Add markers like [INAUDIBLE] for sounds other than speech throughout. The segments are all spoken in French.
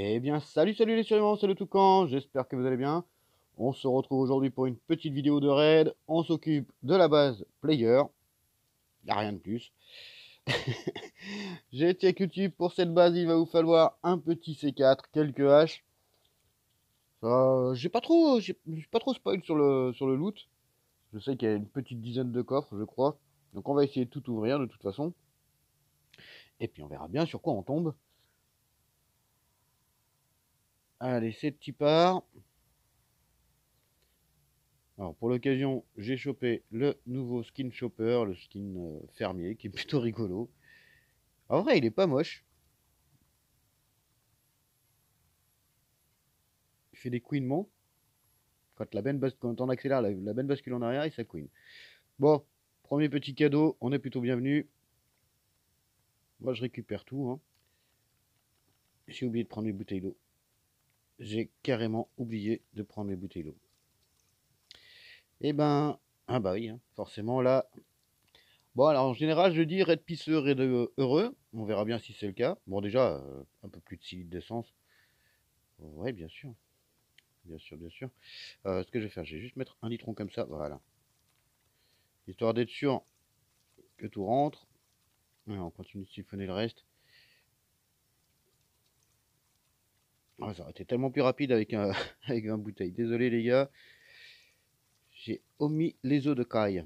Eh bien, salut, salut les survivants, c'est le Toucan, j'espère que vous allez bien. On se retrouve aujourd'hui pour une petite vidéo de raid. On s'occupe de la base player. Y a rien de plus. [LAUGHS] J'ai été pour cette base, il va vous falloir un petit C4, quelques haches. Euh, j'ai pas trop, pas trop spoil sur le, sur le loot. Je sais qu'il y a une petite dizaine de coffres, je crois. Donc on va essayer de tout ouvrir de toute façon. Et puis on verra bien sur quoi on tombe. Allez, c'est petit part. Alors pour l'occasion, j'ai chopé le nouveau skin chopper, le skin euh, fermier, qui est [LAUGHS] plutôt rigolo. En vrai, il est pas moche. Il fait des couinements. Quand, la quand on accélère la, benne bascule en arrière, il ça queen. Bon, premier petit cadeau, on est plutôt bienvenu. Moi, je récupère tout. Hein. J'ai oublié de prendre mes bouteilles d'eau j'ai carrément oublié de prendre mes bouteilles d'eau. Et eh ben, ah bah oui, hein, forcément là. Bon, alors en général, je dis red pisseur et heureux. On verra bien si c'est le cas. Bon, déjà, euh, un peu plus de 6 litres d'essence. Ouais, bien sûr. Bien sûr, bien sûr. Euh, ce que je vais faire, je vais juste mettre un litron comme ça. Voilà. Histoire d'être sûr que tout rentre. on continue de siphonner le reste. Ah, ça aurait été tellement plus rapide avec un, [LAUGHS] avec un bouteille. Désolé les gars. J'ai omis les eaux de caille.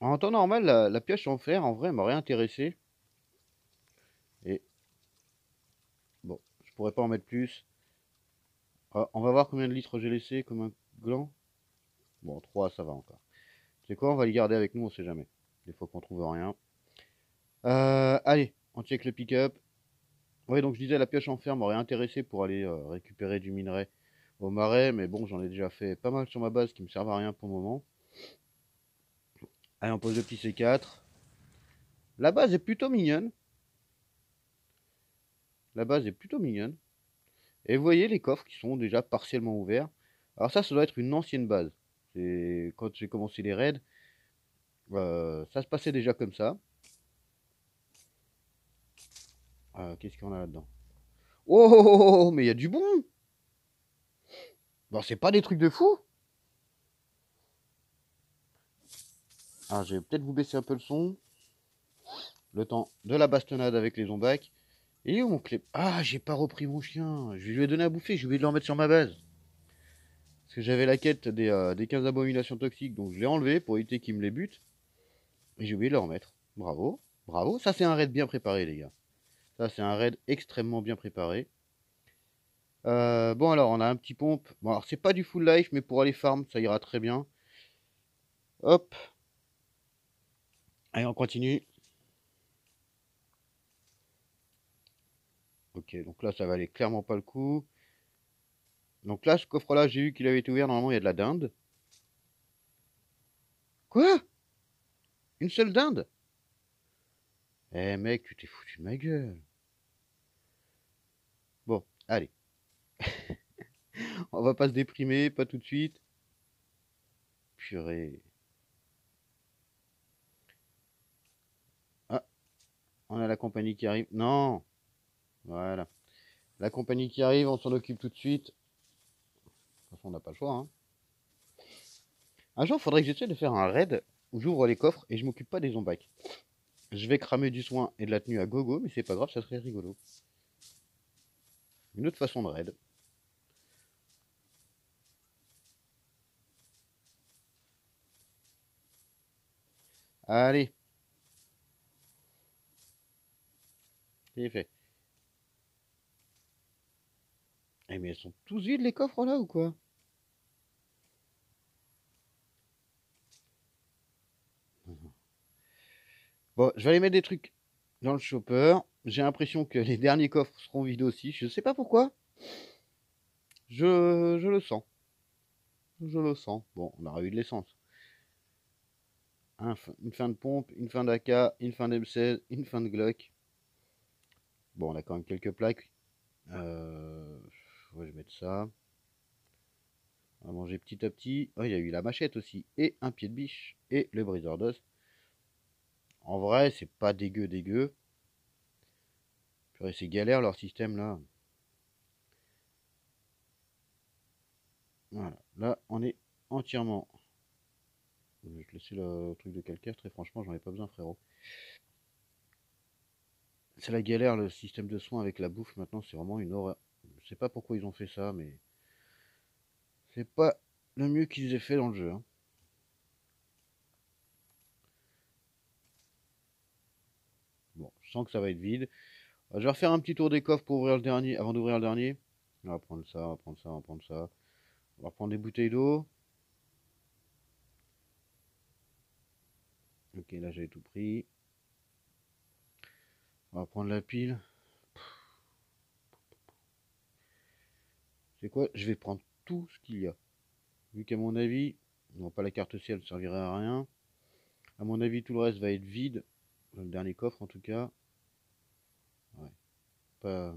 En temps normal, la, pioche en fer, en vrai, m'aurait intéressé. Et bon, je pourrais pas en mettre plus. Ah, on va voir combien de litres j'ai laissé comme un gland. Bon, 3, ça va encore. C'est quoi, on va les garder avec nous, on sait jamais. Des fois qu'on trouve rien. Euh, allez, on check le pick-up. Oui, donc je disais, la pioche en fer m'aurait intéressé pour aller euh, récupérer du minerai au marais, mais bon, j'en ai déjà fait pas mal sur ma base qui me servent à rien pour le moment. Allez, on pose le petit C4. La base est plutôt mignonne. La base est plutôt mignonne. Et vous voyez les coffres qui sont déjà partiellement ouverts. Alors ça, ça doit être une ancienne base. Quand j'ai commencé les raids, euh, ça se passait déjà comme ça. Euh, qu'est-ce qu'on a là-dedans? Oh, oh, oh, oh, mais il y a du bon Bon, c'est pas des trucs de fou Alors, ah, je vais peut-être vous baisser un peu le son. Le temps de la bastonnade avec les zombacs. Et où mon clé Ah, j'ai pas repris mon chien. Je lui ai donné à bouffer, j'ai oublié de le remettre sur ma base. Parce que j'avais la quête des, euh, des 15 abominations toxiques, donc je l'ai enlevé pour éviter qu'il me les bute. Et j'ai oublié de le remettre. Bravo, bravo. Ça, c'est un raid bien préparé, les gars. Ça, c'est un raid extrêmement bien préparé. Euh, bon, alors, on a un petit pompe. Bon, alors, c'est pas du full life, mais pour aller farm, ça ira très bien. Hop. Allez, on continue. Ok, donc là, ça valait clairement pas le coup. Donc là, ce coffre-là, j'ai vu qu'il avait été ouvert. Normalement, il y a de la dinde. Quoi? Une seule dinde? Eh mec, tu t'es foutu de ma gueule. Bon, allez. [LAUGHS] On va pas se déprimer, pas tout de suite. Purée. Ah, on a la compagnie qui arrive. Non. Voilà. La compagnie qui arrive, on s'en occupe tout de suite. De toute on n'a pas le choix. Hein. Un jour, il faudrait que j'essaie de faire un raid où j'ouvre les coffres et je m'occupe pas des zombies. Je vais cramer du soin et de la tenue à gogo, mais c'est pas grave, ça serait rigolo. Une autre façon de raid. Allez. C'est fait. Eh mais elles sont tous vides les coffres là ou quoi? Bon, je vais aller mettre des trucs dans le chopper. J'ai l'impression que les derniers coffres seront vides aussi. Je ne sais pas pourquoi. Je, je, le sens. Je le sens. Bon, on aura eu de l'essence. une fin de pompe, une fin d'AK, une fin d'M16, une fin de Glock. Bon, on a quand même quelques plaques. Euh, je vais mettre ça. On va manger petit à petit. Oh, il y a eu la machette aussi. Et un pied de biche. Et le briseur d'os. En vrai, c'est pas dégueu, dégueu. c'est galère leur système là. Voilà, là on est entièrement. Je vais te laisser le truc de calcaire, très franchement, j'en ai pas besoin, frérot. C'est la galère le système de soins avec la bouffe maintenant, c'est vraiment une horreur. Je sais pas pourquoi ils ont fait ça, mais c'est pas le mieux qu'ils aient fait dans le jeu. Hein. Bon, je sens que ça va être vide. Euh, je vais refaire un petit tour des coffres pour ouvrir le dernier, avant d'ouvrir le dernier. On va prendre ça, on va prendre ça, on va prendre ça. On va prendre des bouteilles d'eau. Ok, là j'ai tout pris. On va prendre la pile. C'est quoi? Je vais prendre tout ce qu'il y a. Vu qu'à mon avis, non pas la carte ciel ne servirait à rien. À mon avis, tout le reste va être vide. Le dernier coffre en tout cas. Pas...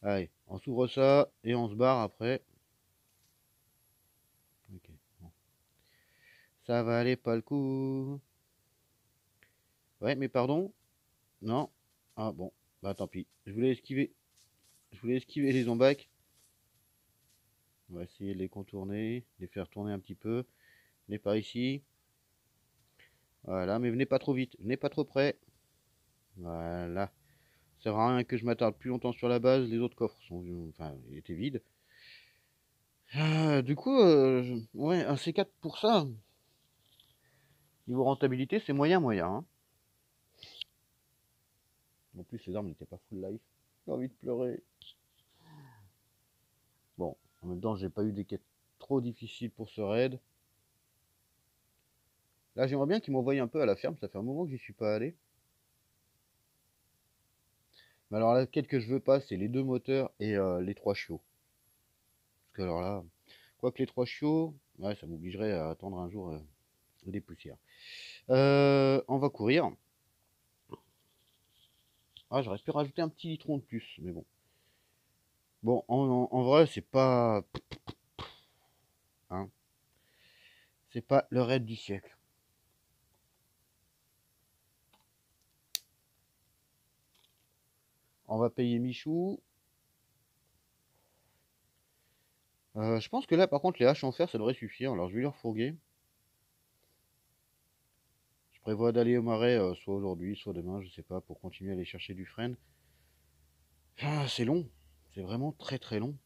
Allez, on s'ouvre ça et on se barre après. Ok. Ça va aller pas le coup. Ouais, mais pardon. Non. Ah bon. Bah tant pis. Je voulais esquiver. Je voulais esquiver les zombacs. On va essayer de les contourner, les faire tourner un petit peu. Venez par ici. Voilà, mais venez pas trop vite, venez pas trop près. Voilà. Ça sert à rien que je m'attarde plus longtemps sur la base, les autres coffres sont enfin, étaient vides. Ah, du coup, euh, ouais, un C4 pour ça. Niveau rentabilité, c'est moyen moyen. Hein. En plus, les armes n'étaient pas full life. J'ai envie de pleurer. Bon, en même temps, j'ai pas eu des quêtes trop difficiles pour ce raid. Là, j'aimerais bien qu'ils m'envoient un peu à la ferme. Ça fait un moment que j'y suis pas allé. Mais alors, la quête que je veux pas, c'est les deux moteurs et euh, les trois chiots. Parce que alors là, quoi que les trois chiots, ouais, ça m'obligerait à attendre un jour euh, des poussières. Euh, on va courir. Ah, j'aurais pu rajouter un petit litron de plus, mais bon. Bon, en, vrai, c'est pas... Hein c'est pas le raid du siècle. On va payer Michou. Euh, je pense que là, par contre, les haches en fer, ça devrait suffire. Alors, je vais leur fourguer. Je prévois d'aller au marais, euh, soit aujourd'hui, soit demain, je sais pas, pour continuer à aller chercher du frein. Ah, c'est long. C'est vraiment très très long.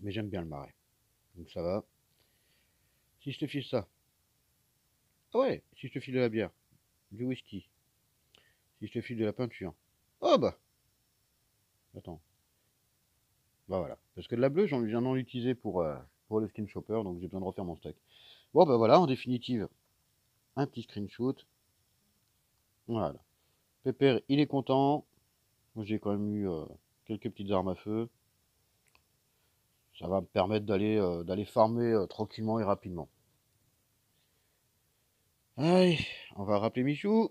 Mais j'aime bien le marais. Donc ça va. Si je te file ça. Ah ouais, si je te file de la bière, du whisky, si je te file de la peinture. Oh bah Attends. Bah voilà. Parce que de la bleue, j'en viens d'en utiliser pour, euh, pour le skin shopper, donc j'ai besoin de refaire mon stock. Bon bah voilà, en définitive, un petit screenshot. Voilà. Pépère, il est content. Moi, j'ai quand même eu euh, quelques petites armes à feu. Ça va me permettre d'aller euh, d'aller farmer tranquillement et rapidement. Allez, on va rappeler Michou.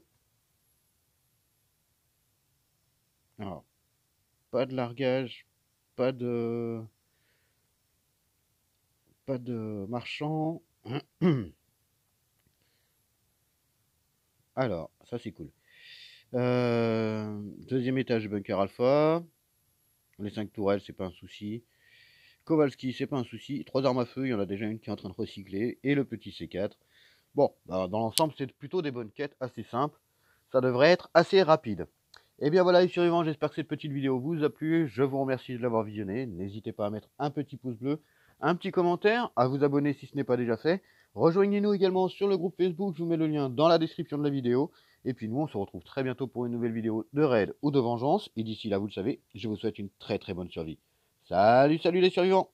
Alors, pas de largage, pas de pas de marchand. [CLEARS THROAT] Alors, ça c'est cool. Euh, deuxième étage bunker alpha. Les 5 tourelles, c'est pas un souci. Kowalski, c'est pas un souci. Trois armes à feu, il y en a déjà une qui est en train de recycler. Et le petit C4. Bon, bah, dans l'ensemble, c'est plutôt des bonnes quêtes assez simples. Ça devrait être assez rapide. Et eh bien voilà les survivants, j'espère que cette petite vidéo vous a plu. Je vous remercie de l'avoir visionné. N'hésitez pas à mettre un petit pouce bleu, un petit commentaire, à vous abonner si ce n'est pas déjà fait. Rejoignez-nous également sur le groupe Facebook, je vous mets le lien dans la description de la vidéo. Et puis nous, on se retrouve très bientôt pour une nouvelle vidéo de raid ou de vengeance. Et d'ici là, vous le savez, je vous souhaite une très très bonne survie. Salut, salut les survivants